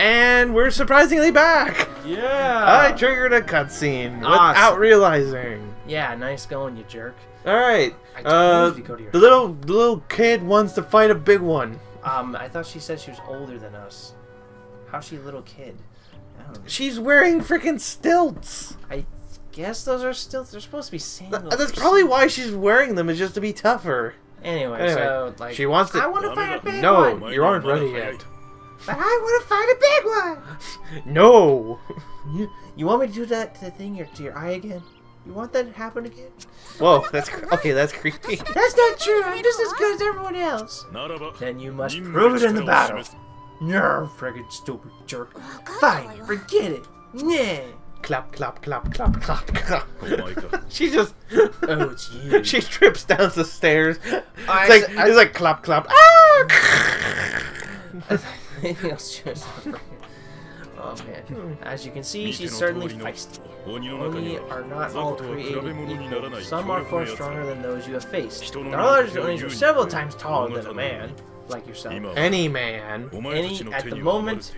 And we're surprisingly back. Yeah. I triggered a cutscene without realizing. yeah, nice going, you jerk. All right. I told Uh, you to go to your the little the little kid wants to fight a big one. Um, I thought she said she was older than us. How's she a little kid? I don't know. She's wearing freaking stilts. I guess those are still. They're supposed to be sandals. That's probably why she's wearing them is just to be tougher. Anyway, Anyway, so like she wants to. I want to fight a big no, one. you aren't ready yet. But I want to find a big one! no! you, you want me to do that to the thing, your, to your eye again? You want that to happen again? Whoa, that's okay. That's creepy. that's not true. I'm just as good as everyone else. Then you must prove it in the battle. No, friggin' stupid jerk. Oh, Fine, forget it. Nah. Clap, clap, clap, clap, clap, clap. Oh my god. she just. Oh, it's you. she trips down the stairs. I, it's like I, it's like clap, clap. Ah! Anything else, Chris? Oh man. As you can see, she's certainly feisty. Oni are not all created equal. Some are far stronger than those you have faced. There are Onis are several times taller than a man, like yourself. Any man. Any, at the moment,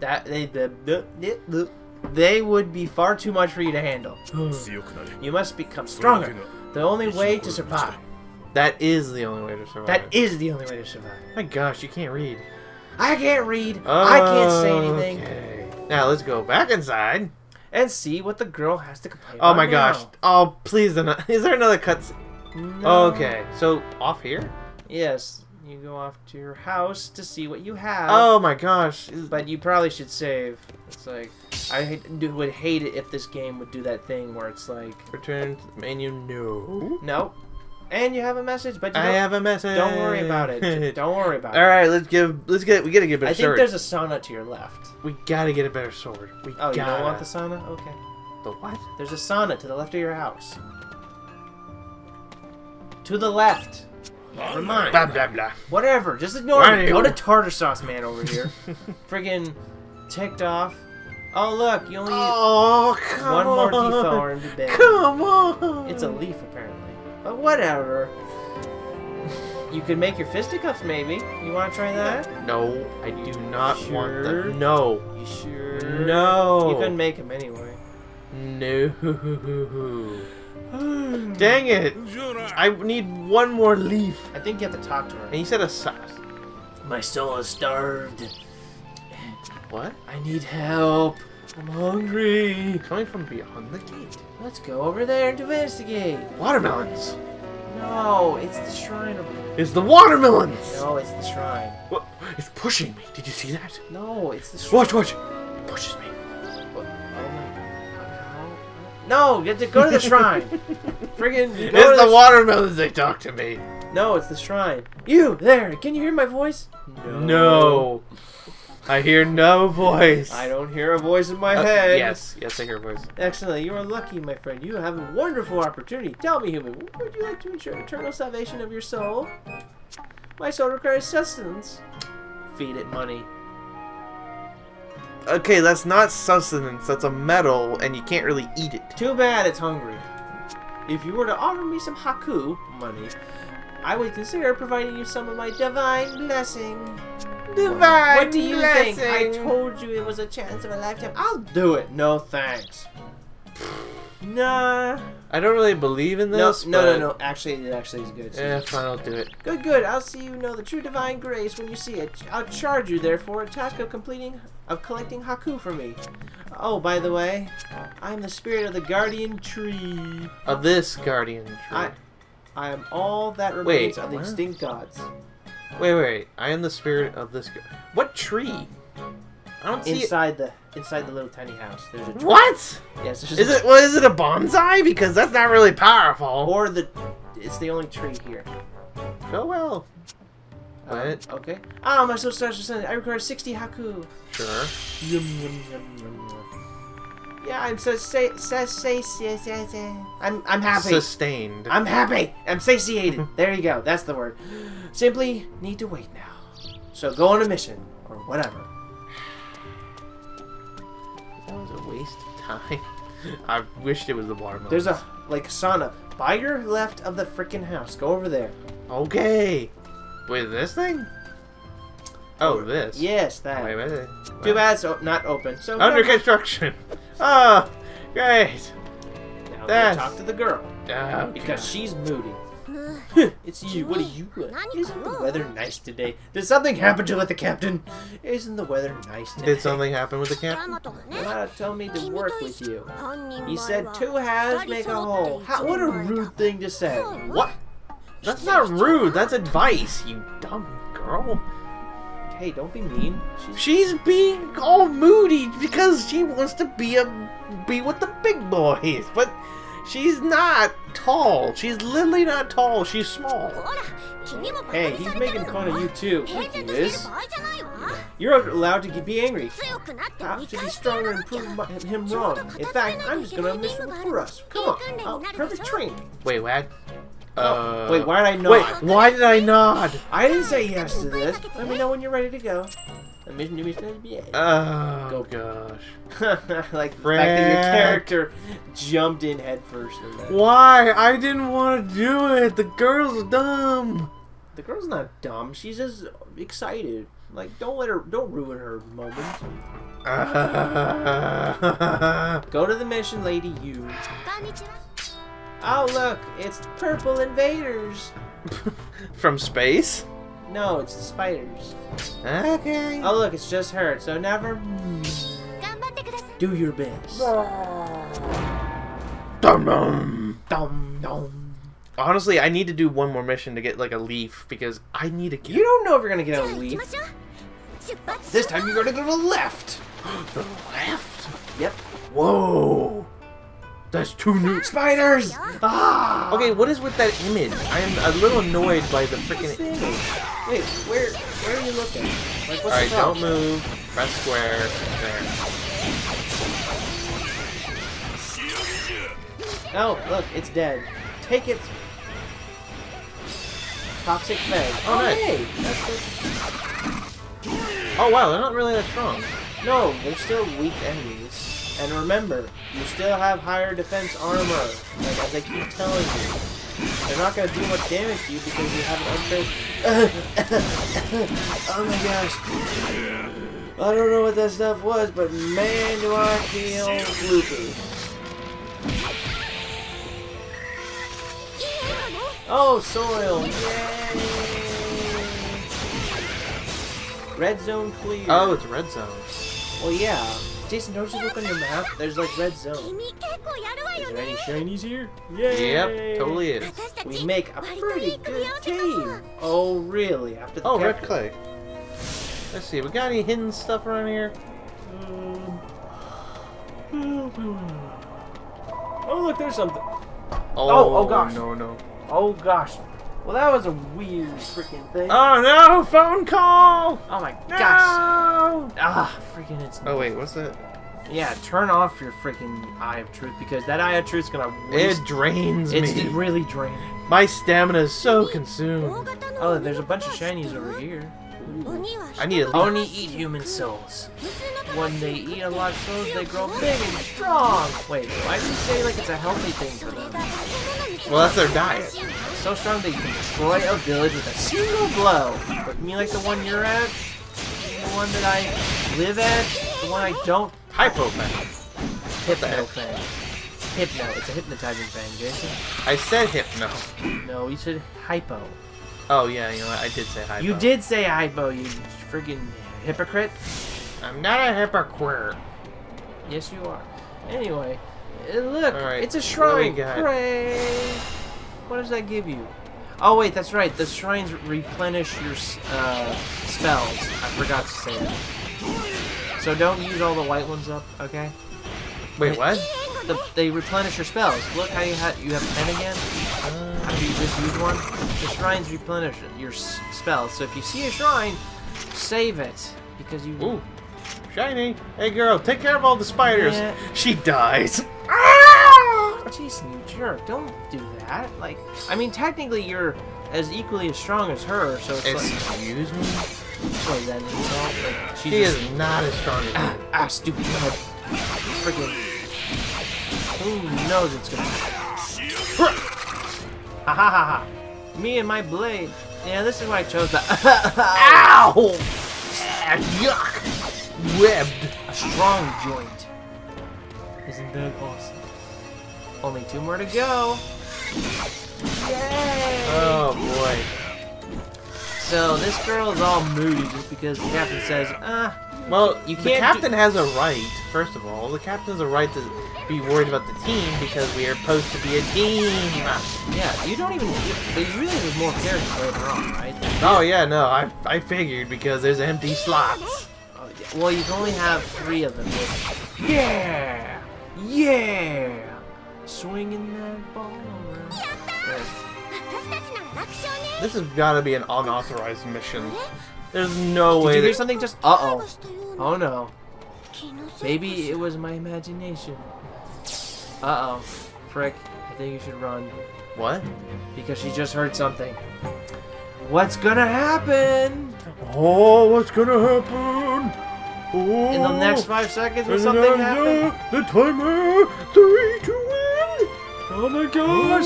that they, the, the, the, they would be far too much for you to handle. you must become stronger. The only way to survive. That is the only way to survive. That is the only way to survive. My gosh, you can't read. I can't read. I can't say anything. Okay. Now let's go back inside. And see what the girl has to complain Oh about Oh my gosh. Oh, please. Uh, is there another cutscene? No. Okay. So, off here? Yes, you go off to your house to see what you have. Oh my gosh. But you probably should save. It's like I hate- would hate it if this game would do that thing where it's like Return to the menu. No. no, and you have a message, but you I don't, have a message. don't worry about it. Don't worry about All it. All right, let's give. Let's get. We gotta get a better I think there's a sauna to your left. We gotta get a better sword. We Oh, you gotta. don't want the sauna? Okay. the what? There's a sauna to the left of your house. To the left. Never mind. Blah blah blah. Whatever. Just ignore Why me. do Go to tartar sauce man over here. Friggin' ticked off. Oh look, you only Oh come one more on. defower in the bin. Come on. It's a leaf apparently. But whatever. You could make your fisticuffs, maybe. You want to try that? No, I do not sure? want that. No. You sure? No. You could make them anyway. No. Dang it! I need one more leaf. I think you have to talk to her. And he said a sauce. My soul is starved. What? I need help. I'm hungry. Coming from beyond the gate. Let's go over there and investigate. Watermelons. No, it's the shrine of. It's the watermelons. No, it's the shrine. What? It's pushing me. Did you see that? No, it's the shrine. Watch, watch. It pushes me. What? Oh my. How? No, you have to go to the shrine. Friggin' It's the sh- watermelons they talk to me. No, it's the shrine. You there? Can you hear my voice? No. I hear no voice. I don't hear a voice in my Uh, head. yes, yes, I hear a voice. Excellent. You are lucky, my friend. You have a wonderful opportunity. Tell me, human, would you like to ensure eternal salvation of your soul? My soul requires sustenance. Feed it money. Okay, that's not sustenance. That's a metal, and you can't really eat it. Too bad it's hungry. If you were to offer me some haku money, I would consider providing you some of my divine blessing. Divine what do you think? I told you it was a chance of a lifetime. I'll do it. No thanks. Nah. I don't really believe in this. no, no, but- no. Actually, it actually is good. Eh, fine, I'll do it. Good, good. I'll see you know the true divine grace when you see it. I'll charge you, therefore, a task of completing, of collecting haku for me. Oh, by the way, I am the spirit of the guardian tree. Of this guardian tree. I, I am all that remains Wait, of the extinct gods. Wait, wait. I am the spirit of this. What tree? I don't see it. Inside the, inside the little tiny house, there's a tree. What? Yes, Is a, it? Well, is it a bonsai? Because that's not really powerful. Or the, it's the only tree here. Oh well. Um, What? okay. Ah, my soul starts descending. I require 60 haku. Sure. Yum, yum, yum, yum, yum. Yeah, I'm so say. I'm I'm happy. Sustained. I'm happy. I'm satiated. there you go. That's the word. Simply need to wait now. So go on a mission or whatever. That was a waste of time. I wished it was the watermelon. There's a like sauna by your left of the freaking house. Go over there. Okay. Wait, this thing? Oh, this. Yes, that. Wait, wait, wait. Too bad it's not open. So Under construction. Oh, great. Now That's... talk to the girl. Because God. she's moody. it's you. What are you? doing? Isn't the weather nice today? Did something happen to it, the captain? Isn't the weather nice today? Did something happen with the captain? Yamato told me to work with you. He said two halves make a whole. How, what a rude thing to say. What? That's not rude. That's advice, you dumb girl hey, don't be mean. She's, She's being all moody because she wants to be a be with the big boys, but she's not tall. She's literally not tall. She's small. Hey, he's making fun of you too. He is. You're allowed to be angry. I have to be stronger and prove my, him wrong? In fact, I'm just gonna miss mission for us. Come on, I'll oh, perfect training. Wait, what? Oh, Uh, wait, why did I nod? Wait, why did I nod? I didn't say yes to this. Let me know when you're ready to go. The mission to mission is yeah. Oh Go. gosh. like the fact that your character jumped in headfirst in. Why? I didn't want to do it. The girl's dumb. The girl's not dumb. She's just excited. Like, don't let her, don't ruin her moment. Go to the mission, lady. You. Oh, look, it's purple invaders. From space? No, it's the spiders. Okay. Oh, look, it's just her, so never... Do your best. Dum dum. Dum dum. Honestly, I need to do one more mission to get, like, a leaf, because I need to get... You don't know if you're going to get a leaf. This time you gotta go to the left! the left? Yep. Whoa! That's too new. Spiders. Ah. Okay, what is with that image? I am a little annoyed by the freaking. image? Wait, where where are you looking? Like, what's Alright, the don't move. Press square. There. Oh, look, it's dead. Take it. Toxic Fang. Oh, nice. hey, that's, that's- Oh wow, they're not really that strong. No, they're still weak enemies. And remember, you still have higher defense armor, like as I keep telling you. They're not gonna do much damage to you because you have an unfair... oh my gosh. I don't know what that stuff was, but man do I feel loopy. Oh, soil! Yay! Red zone clear. Oh, it's red zone. Well, yeah. Jason, don't you look on your map? There's like red zone. Is there any shinies here? Yeah, Yep, totally is. We make a pretty good team. Oh, really? After the Oh, red clay. Let's see, we got any hidden stuff around here? Um... Oh, look, there's something. Oh, oh, oh gosh. No, no. Oh, gosh. Well, that was a weird freaking thing. Oh no! Phone call! Oh my no! gosh! Ah, freaking it's. Oh wait, what's that? Yeah, turn off your freaking Eye of Truth because that Eye of Truth is gonna. Waste. It drains me. It's really draining. My stamina is so consumed. Oh, there's a bunch of shinies over here. I need a Oni eat human souls. When they eat a lot of souls, they grow big and strong. Wait, why do you say like it's a healthy thing for them? Well, that's their diet. So strong they can destroy a village with a single blow. But me like the one you're at, the one that I live at, the one I don't Hypo fan. hypno fan. Hypno, it's a hypnotizing fan, Jason. I said hypno. No, you said hypo. Oh yeah, you know what? I did say hypo. You did say hypo, you friggin' hypocrite. I'm not a hypocrite. Yes, you are. Anyway, uh, look, Alright, it's a shrine. Pray. What does that give you? Oh wait, that's right. The shrines replenish your uh, spells. I forgot to say that. So don't use all the white ones up, okay? Wait, what? The, they replenish your spells. Look how you have you have ten again. Uh, After you just use one, the shrines replenish your spells. So if you see a shrine, save it because you. ooh, shiny. Hey girl, take care of all the spiders. Yeah. She dies. Jason, you jerk! Don't do that. Like, I mean, technically you're as equally as strong as her, so it's like, Excuse me. what is that an insult? Like, she She just, is not as strong as ah, you. ah, stupid head. Freaking. Who knows it's gonna. Ha ha ha ha! Me and my blade. Yeah, this is why I chose the. Ow! Yuck! Webbed. A strong joint. Isn't that awesome? Only two more to go. Yay! Oh boy. So this girl is all moody just because the captain says, ah, Well, You you can't the captain has a right. First of all, the captain has a right to be worried about the team because we are supposed to be a team. yeah, you don't even, but you really have more characters later on, right? Oh yeah, no, I I figured because there's empty slots. Oh, yeah. Well, you can only have three of them. Yeah! Yeah! Swinging that ball around. Yes. This has got to be an unauthorized mission. There's no Did way. Did you hear something? Just uh oh. Oh no. Maybe it was my imagination. Uh oh. Frick. I think you should run. What? Because she just heard something. What's gonna happen? Oh, what's gonna happen? Oh, In the next oh. five seconds, will something happen? The timer, three, two, one. Oh my gosh!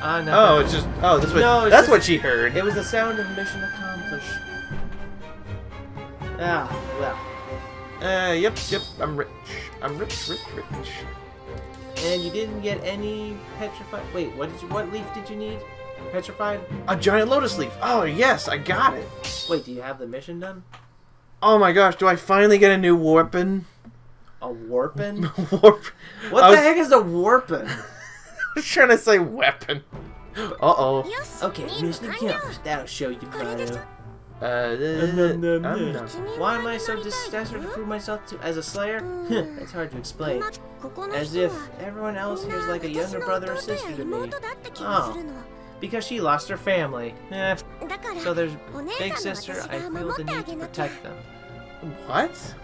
Ah, no. Oh, it's just oh, that's what No, that's just- what she heard. It was the sound of mission accomplished. Ah, well. Uh, yep, yep. I'm rich. I'm rich, rich, rich. And you didn't get any petrified. Wait, what did you? What leaf did you need? Petrified? A giant lotus leaf. Oh yes, I got it. Wait, do you have the mission done? Oh my gosh, do I finally get a new warpin? A warpin? Warp. What I the was- heck is a warpin? was trying to say weapon. Uh-oh. Okay, Mr. That'll show you, Mario. Uh, uh Why am I so desperate to prove myself to, as a slayer? it's hard to explain. As if everyone else here is like a younger brother or sister to me. Oh, because she lost her family. Eh. So there's big sister, I feel the need to protect them. What?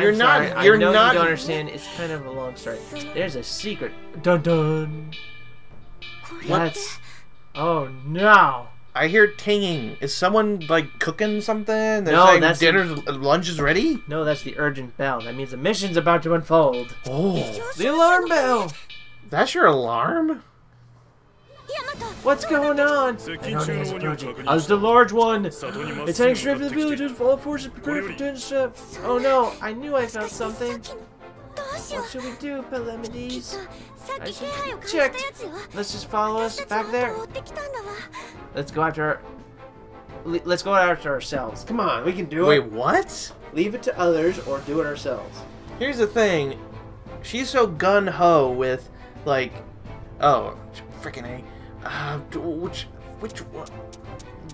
you're not. Sorry. You're I know not. You don't understand. It's kind of a long story. There's a secret. Dun dun. That's. Oh no. I hear tinging. Is someone like cooking something? They're no, saying that's dinner, the... Uh, lunch is ready. No, that's the urgent bell. That means a mission's about to unfold. Oh, the alarm bell. That's your alarm. What's going on? I was the large one. It's heading straight for the village. All forces prepared for. Oh no, I knew I found something. What should we do, Palamides? I should checked. Let's just follow us back there. Let's go after our... Let's go after ourselves. Come on, we can do it. Wait, what? Leave it to others or do it ourselves. Here's the thing. She's so gun-ho with, like... Oh, freaking A uh, which, which one?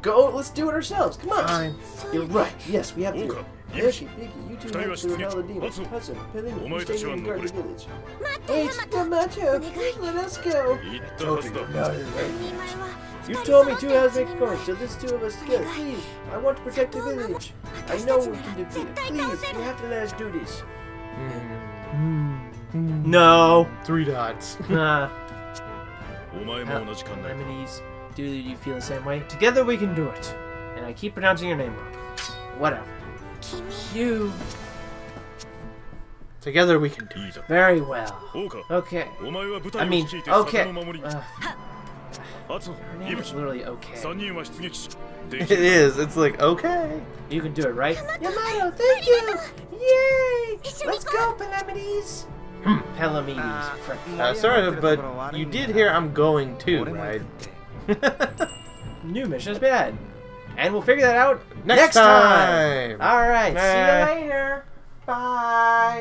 Go, let's do it ourselves. Come on. Fine. You're right. Yes, we have to. Yoshi, Biggie, you two head to another demon. Hudson, Pelin, you stay in the village. Wait, Yamato, please let us go. You told me two has make a course, so there's two of us go. Please, I want to protect the village. I know we can defeat it. Please, you have to let us do this. Mm. Mm. Hmm. No. Three dots. Nah. Uh, Lemonese. Do you feel the same way? Together we can do it. And I keep pronouncing your name wrong. Whatever. You. Together we can do it. Very well. Okay. I mean, okay. Uh, her name is literally okay. it is. It's like, okay. You can do it, right? Yamato, thank you! Yay! Let's go, Palamides! Palamedes. Uh, sorry, but you did hear I'm going too, right? New mission is bad. And we'll figure that out next, next time. time. All right. See you later. Bye.